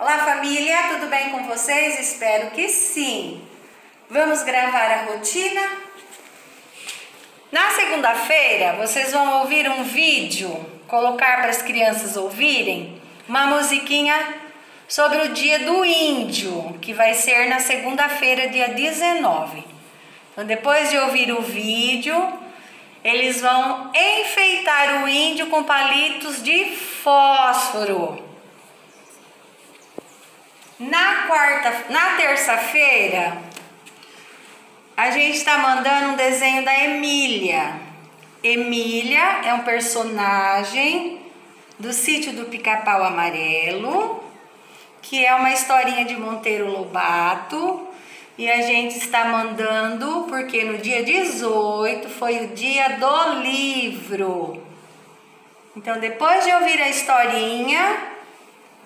Olá família, tudo bem com vocês? Espero que sim. Vamos gravar a rotina? Na segunda-feira vocês vão ouvir um vídeo, colocar para as crianças ouvirem uma musiquinha sobre o dia do índio, que vai ser na segunda-feira, dia 19. Então depois de ouvir o vídeo, eles vão enfeitar o índio com palitos de fósforo. Na quarta, na terça-feira, a gente está mandando um desenho da Emília. Emília é um personagem do sítio do Pica-Pau Amarelo, que é uma historinha de Monteiro Lobato. E a gente está mandando porque no dia 18 foi o dia do livro. Então, depois de ouvir a historinha,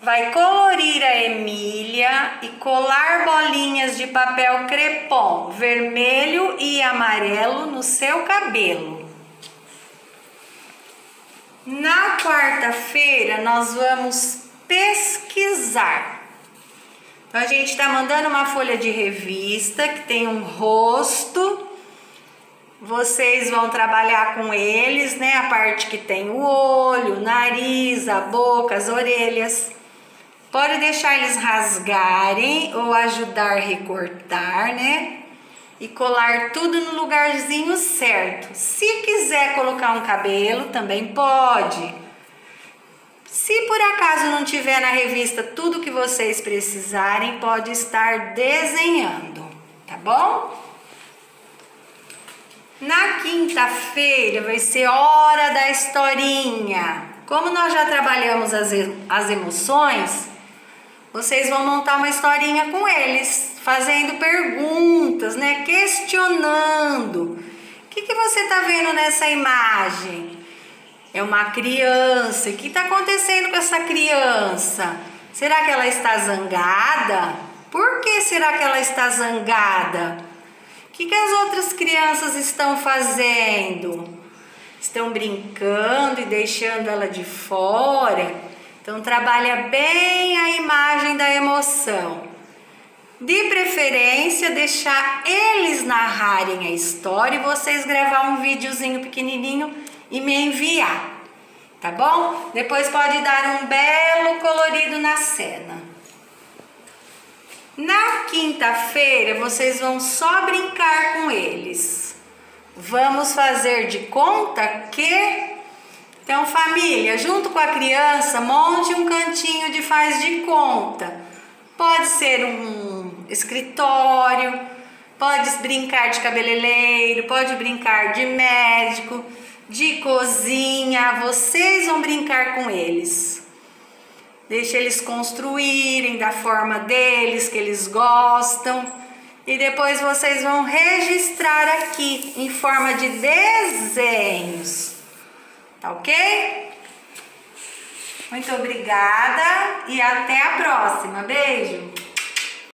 vai colorir a Emília e colar bolinhas de papel crepom vermelho e amarelo no seu cabelo. Na quarta-feira, nós vamos pesquisar. Então, a gente está mandando uma folha de revista que tem um rosto. Vocês vão trabalhar com eles, né? A parte que tem o olho, o nariz, a boca, as orelhas. Pode deixar eles rasgarem ou ajudar a recortar, né? E colar tudo no lugarzinho certo. Se quiser colocar um cabelo, também pode. Se por acaso não tiver na revista tudo que vocês precisarem, pode estar desenhando, tá bom? Na quinta-feira vai ser hora da historinha. Como nós já trabalhamos as, as emoções, vocês vão montar uma historinha com eles, fazendo perguntas, né? Questionando. O que, que você está vendo nessa imagem? É uma criança. O que está acontecendo com essa criança? Será que ela está zangada? Por que será que ela está zangada? O que, que as outras crianças estão fazendo? Estão brincando e deixando ela de fora? Então trabalha bem a imagem da emoção. De preferência, deixar eles narrarem a história e vocês gravar um videozinho pequenininho e me enviar, tá bom? Depois pode dar um belo colorido na cena. Na quinta-feira, vocês vão só brincar com eles. Vamos fazer de conta que então, família, junto com a criança, monte um cantinho de faz de conta. Pode ser um escritório, pode brincar de cabeleireiro, pode brincar de médico, de cozinha. Vocês vão brincar com eles. Deixe eles construírem da forma deles, que eles gostam. E depois vocês vão registrar aqui em forma de desenhos. Tá ok? Muito obrigada e até a próxima. Beijo!